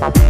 Bye.